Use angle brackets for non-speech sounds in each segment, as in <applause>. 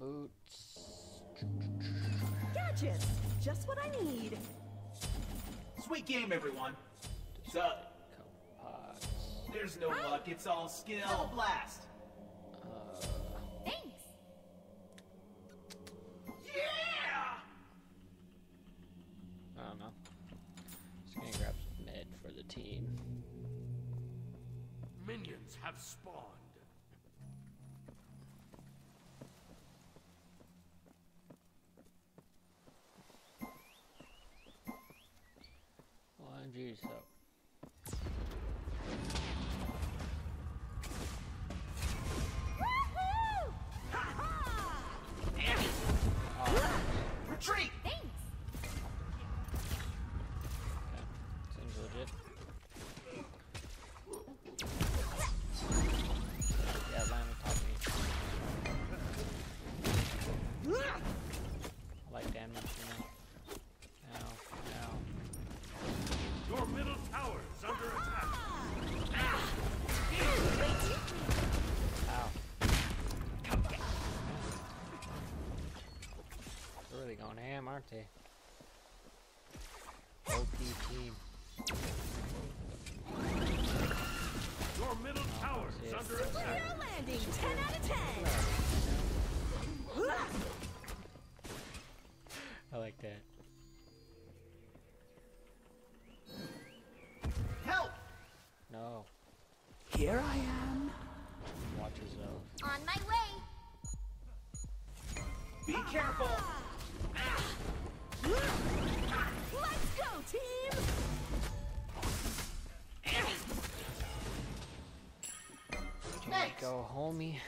boots. Gadgets! Just what I need. Sweet game, everyone. Sup? Pots. There's no luck, it's all skill. Blast! Aren't they? OP team. Your middle oh, tower is under attack. Superhero landing! 10 out of 10! I like that. Help! No. Here I am. Watch yourself. On my way. Homie.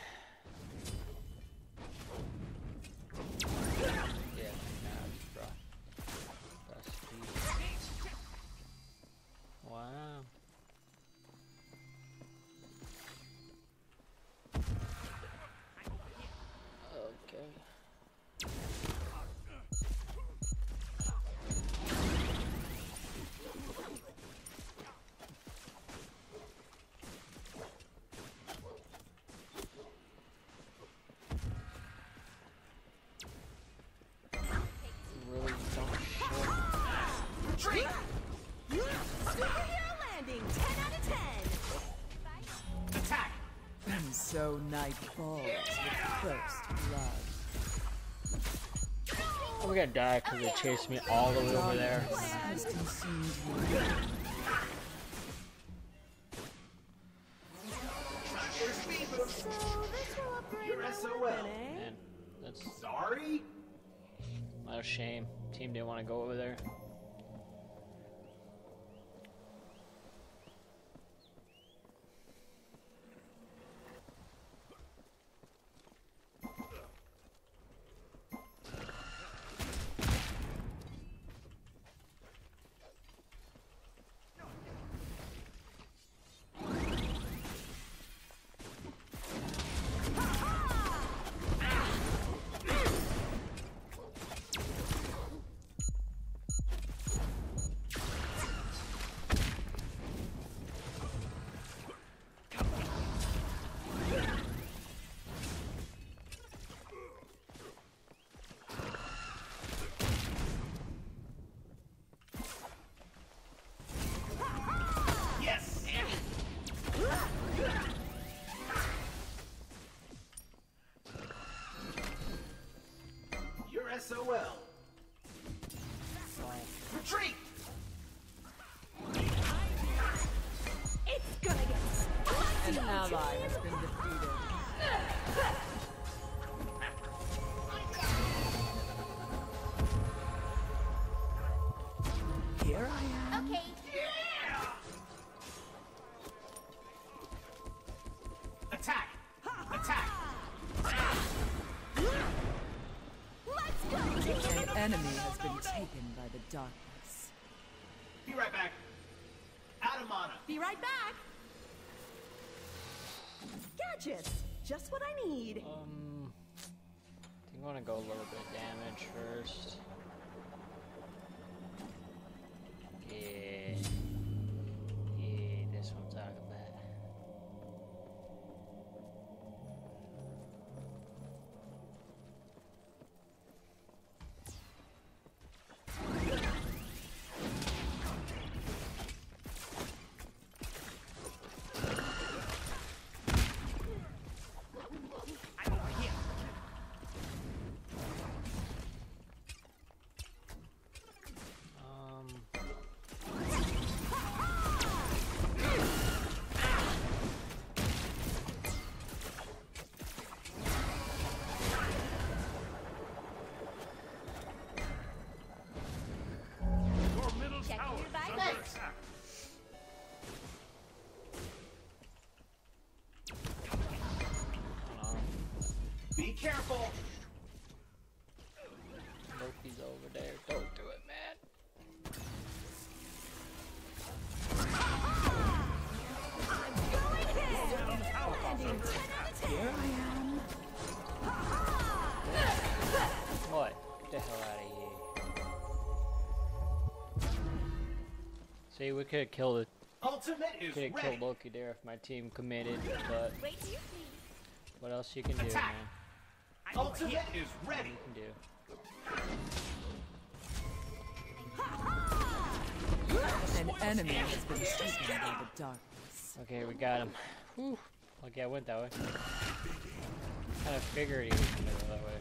So night falls with first blood. Oh, I'm gonna die because they chased me all the way over there. Has consumed you. Your speed boost! So this will upgrade Your my SOL. weapon? Man, that's Sorry? not a shame. Team didn't want to go over there. SOL. Retreat! It's gonna get An spicy, ally Gadgets! Just what I need. Um, I think I want to go a little bit of damage first. Be careful. Loki's over there. Don't do it, man. What? Get the hell out of here. See, we could have killed it. Ultimate is Could have killed Loki there if my team committed, but Wait till you see. what else you can do, man? Ultimate is ready. You can do. An enemy has been taken by the darkness. Okay, we got him. Whew. Lucky I went that way. Kind of figured he was gonna go that way,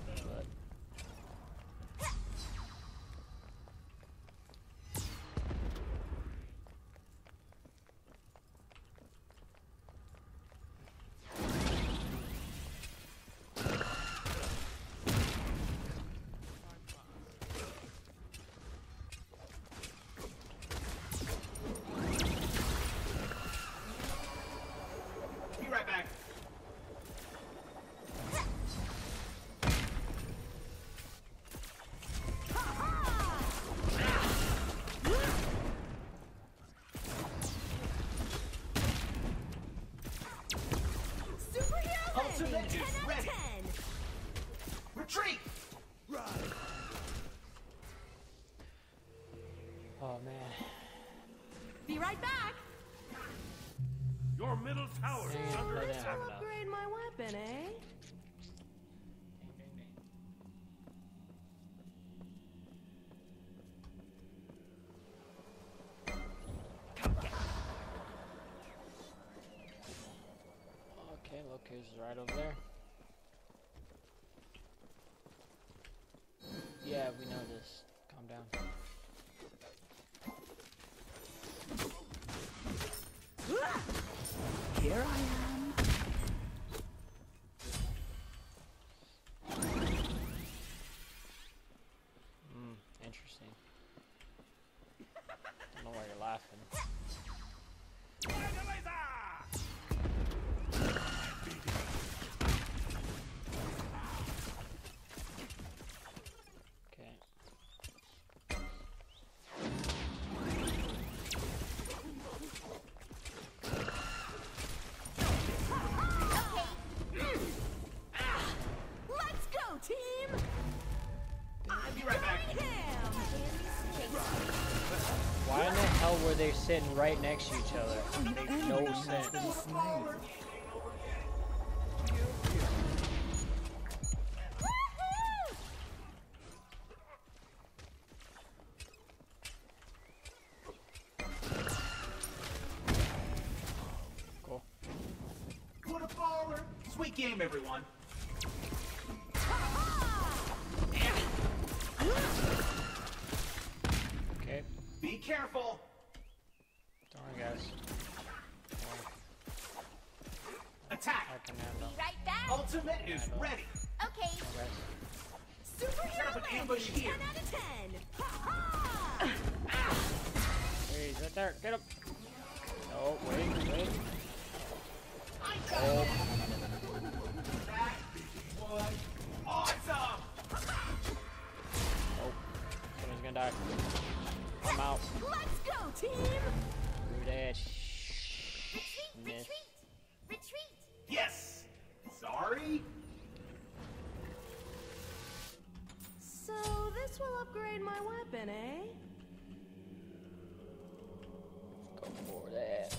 Loki's right over there. Yeah, we know this. Calm down. Here I am. Hmm, interesting. Don't know why you're laughing. Were sitting right next to each other? Oh, it makes no sense. Is ready. Okay. Okay. Superhero Set up an landing. ambush 10 out of 10. Ha ha! Hey, he's right there. Get him. Oh, wait, wait. Oh, That was awesome. oh. Someone's gonna die. I'm out. Let's go, team. Screw that. Will upgrade my weapon, eh? Go for that.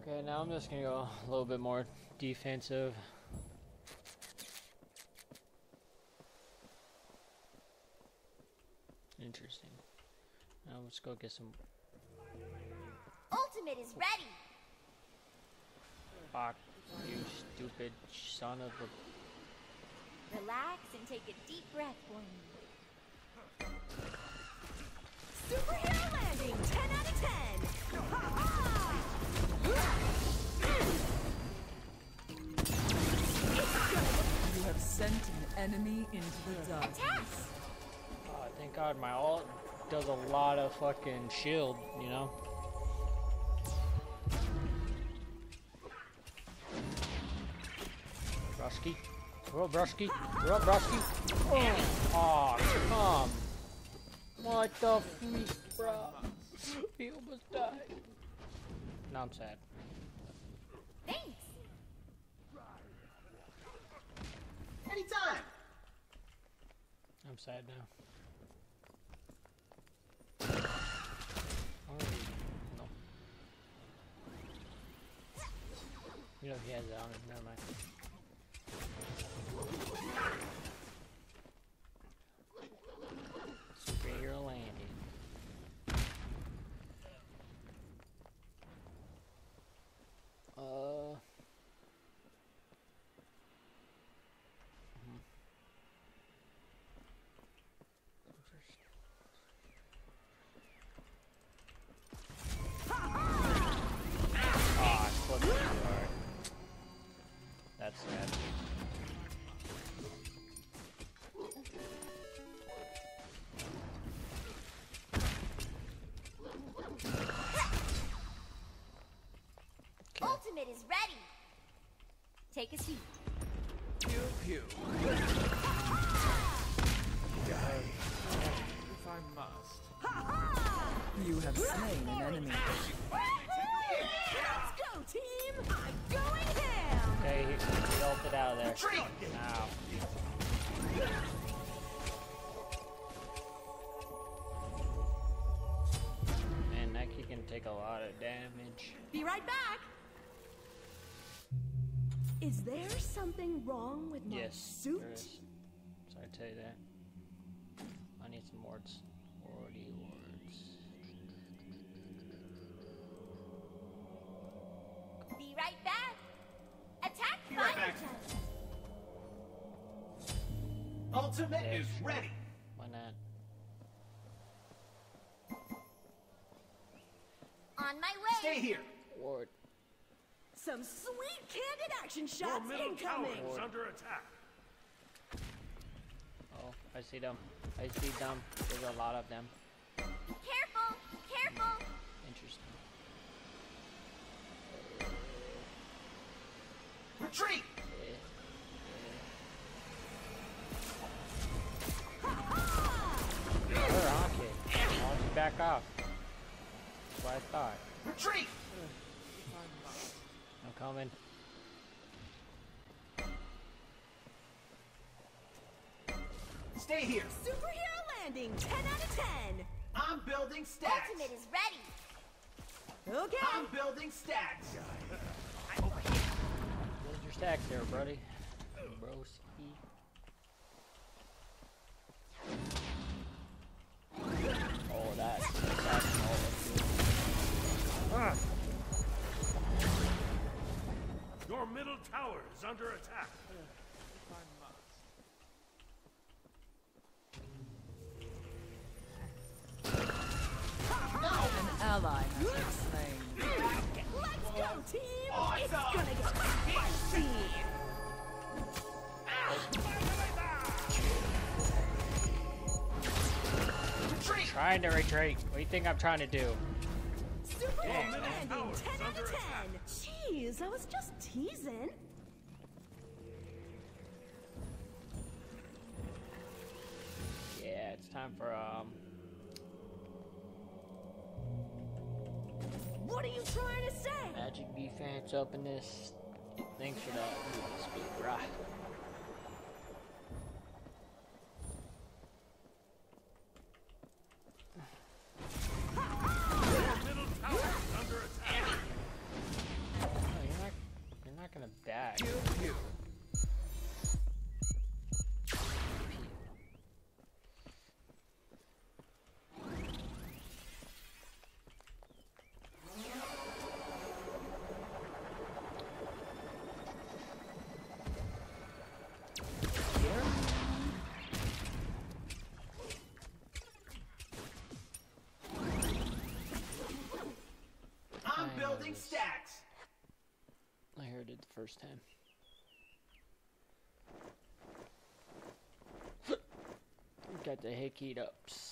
Okay, now I'm just gonna go a little bit more defensive. Interesting. Now let's go get some Ultimate is ready. Fuck, you stupid son of a. Relax and take a deep breath for me. Superhero landing. 10 out of 10. Ha ha! You have sent an enemy into the darkness. Oh, thank God my ult does a lot of fucking shield, you know? Brusky. We're up, Brusky. We're up, Brusky. Oh, aw, come. What the freak, bro? He almost died. Now I'm sad. Thanks. Anytime. I'm sad now. Already, no. You know he has it on him. Never mind. Take a seat. Is there something wrong with my Yes, suit? there is. Sorry to tell you that. I need some wards. Wardy wards. Be right back. Attack Be right back. Ultimate Yeah, is ready. Why not? On my way. Stay here. Ward. Some sweet candid action Your shots middle tower incoming! is under attack. Oh, I see them. I see them. There's a lot of them. Careful, careful. Interesting. Retreat. Rocket? Why don't you back off? That's what I thought. Retreat. Hmm. I'm coming. Stay here. Superhero landing, 10 out of 10! I'm building stacks. Ultimate is ready. Okay, I'm building stacks. Build your stacks there, buddy. Broski. Your middle tower is under attack. If An ally has been slain. let's go, team! It's gonna get spicy! Retreat. Trying to retreat. What do you think I'm trying to do? Superhero middle landing, 10 out of 10! Jeez, I was just teasing. Yeah, it's time for, um... What are you trying to say? Magic defense up in this. Thanks for that. Speed, right. Your Pew pew. I'm building noticed. stacks. I heard it the first time. <laughs> Got the hickeyed ups.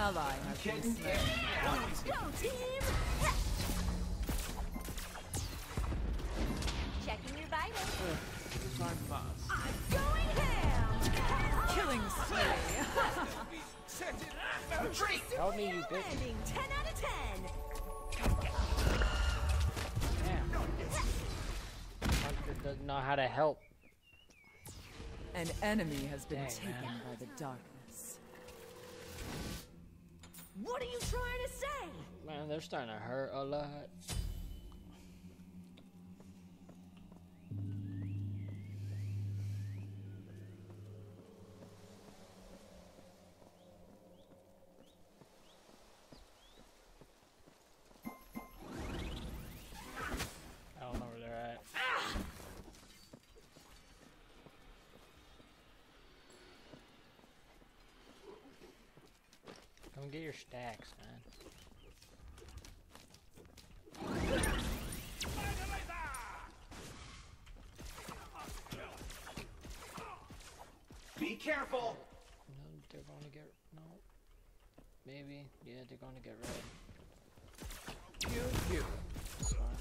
Ally has been slain. Let's go, team! Checking your vitals. I'm going ham! Killing spree. <laughs> Retreat! Help me, you bitch. landing, 10 out of 10! Damn. Hunter doesn't know how to help. An enemy has been Dang, taken man. by the darkness. What are you trying to say? Man, they're starting to hurt a lot. I don't know where they're at. Come get your stacks, man. Be careful! No, they're going to get no. Maybe, yeah, they're going to get red. Pew pew. That's fine.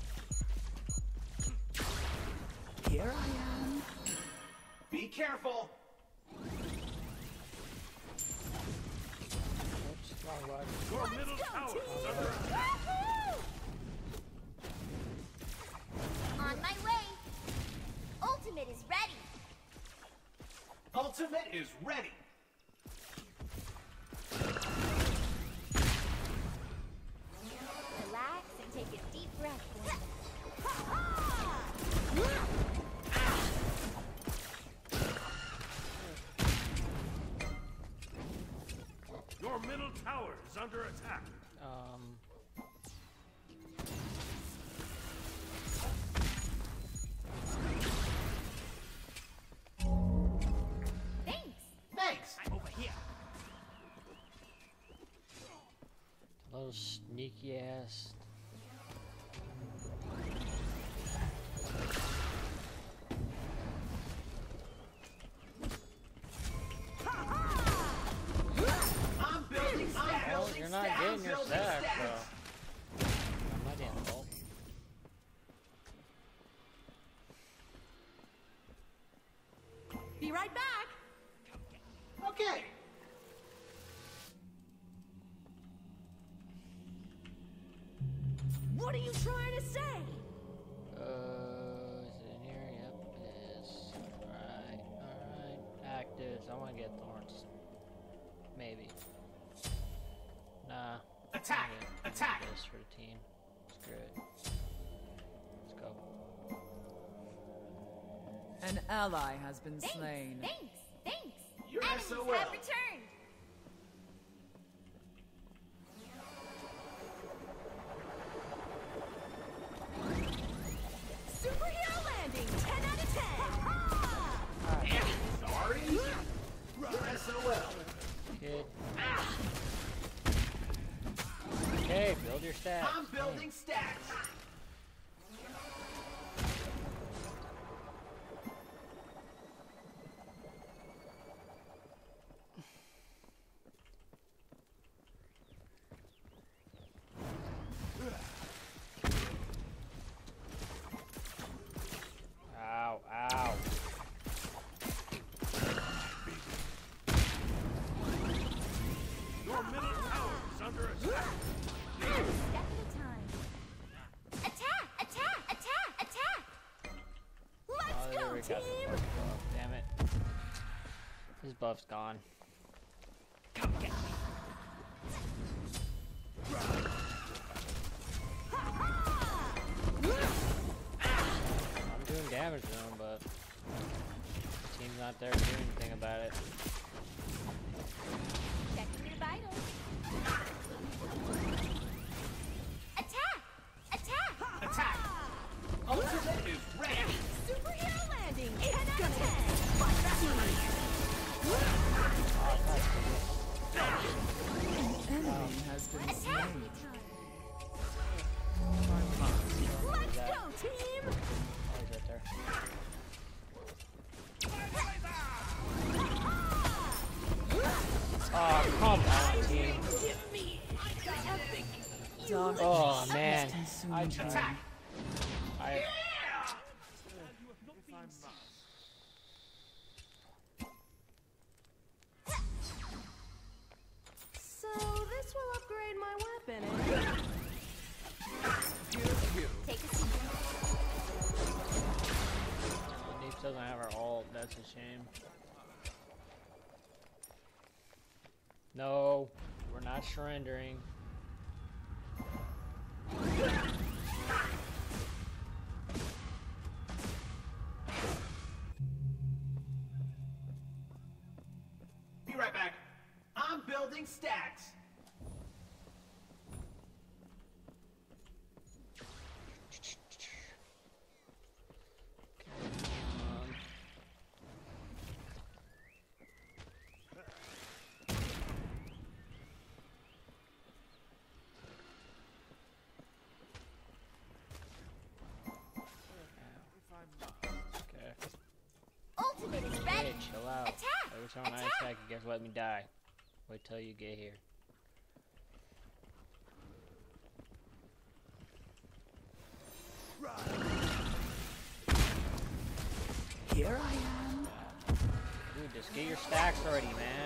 Here I am. Be careful! Oops, wrong button. Your middle tower is under attack. On my way. Ultimate is ready. Ultimate is ready! Tower is under attack. Um, Thanks. Thanks! little sneaky ass. You're not getting your building stack, Attack! for the team. Screw it. Let's go. An ally has been Thanks. slain. Thanks. Thanks. You're Enemies SOL. have returned. I'm building stacks. His buff's gone. I'm doing damage to him, but the team's not there to do anything about it. Checking your vitals. Oh, oh man, has consumed I. I Doesn't have our ult. That's a shame. No, we're not surrendering. Be right back. I'm building stacks. Um, okay. Ultimate is Hey, ready. chill out. Attack! Every time I Attack! attack, you guys let me die. Wait till you get here. Here I am. Dude, just get your stacks already, man.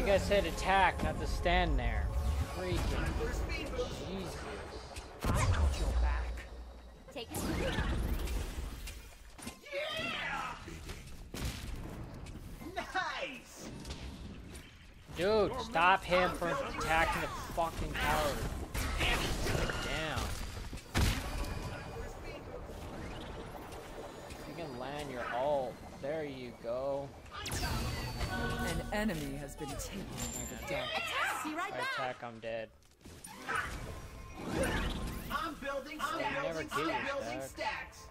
You guys said attack, not to stand there. Freaking. Jesus. I got your back. Take. Nice. Dude, stop him from attacking the fucking tower. Damn. You can land your ult. There you go. An enemy has been taken by the dark. Be right I back. attack, I'm dead. I'm building stacks. I'm get your building stacks.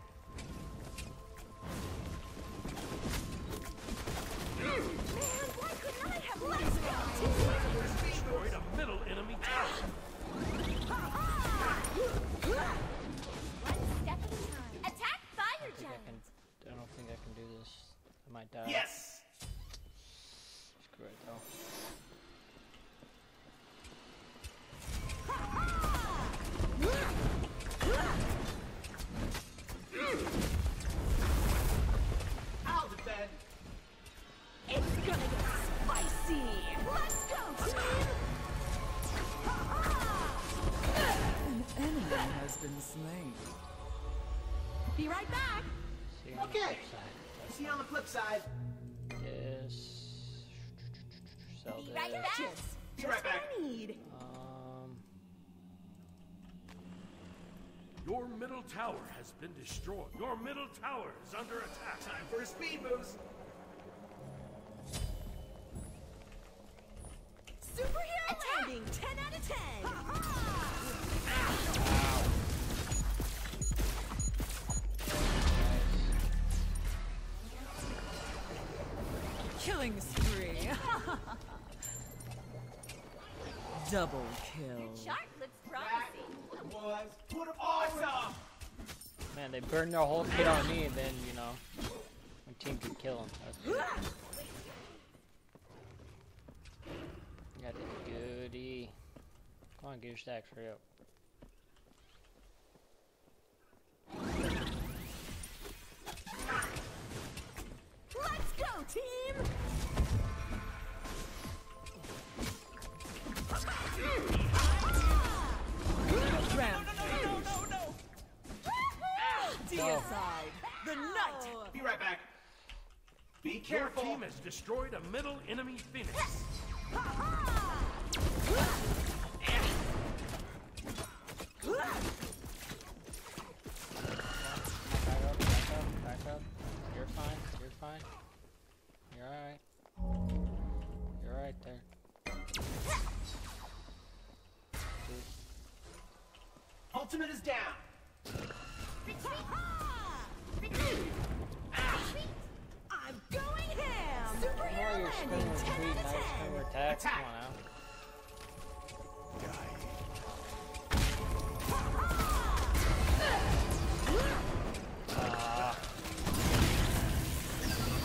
Flip side. This. Sell Be right this. back. Be right back. I need. Um. Your middle tower has been destroyed. Your middle tower is under attack. Time for a speed boost. Double kill. Chart looks promising. Was awesome. Man, they burned their whole kit on me, and then you know, my team could kill them. That's good. Got the goodie. Come on, get your stacks, hurry up. Team has destroyed a middle enemy phoenix. Outstanding. 10 Sweet, out of nice 10. counter attack. Come on now. Ah,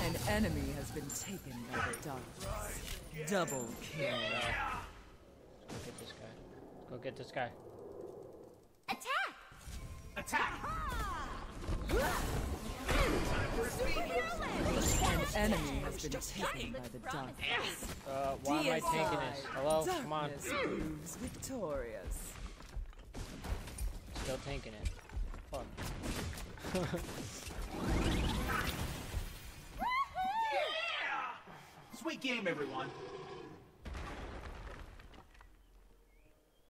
An enemy has been taken by the darkness. Double kill. go get this guy. Go get this guy. Attack! Attack! An enemy has been taken by the darkness. Uh, why am I taking this? Hello? Come on. Victorious. Still tanking it. Fuck. Sweet game, everyone.